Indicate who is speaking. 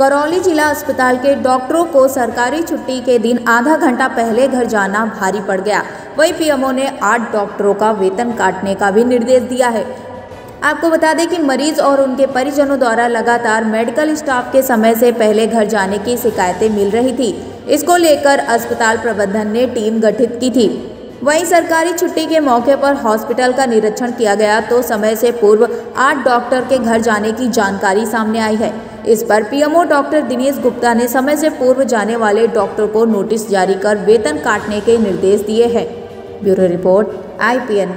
Speaker 1: करौली जिला अस्पताल के डॉक्टरों को सरकारी छुट्टी के दिन आधा घंटा पहले घर जाना भारी पड़ गया। वहीं पीएमओ ने आठ डॉक्टरों का वेतन काटने का भी निर्देश दिया है। आपको बता दें कि मरीज़ और उनके परिजनों द्वारा लगातार मेडिकल स्टाफ के समय से पहले घर जाने की शिकायतें मिल रही थी। इसको लेकर अस्पताल प्रबंधन ने टीम गठित की थी। वहीं सरकारी छुट्टी के मौके पर हॉस्पिटल का निरीक्षण किया गया तो समय से पूर्व आठ डॉक्टर के घर जाने की जानकारी सामने आई है। इस पर पीएमओ डॉक्टर दिनेश गुप्ता ने समय से पूर्व जाने वाले डॉक्टर को नोटिस जारी कर वेतन काटने के निर्देश दिए हैं। Bureau report, IPN.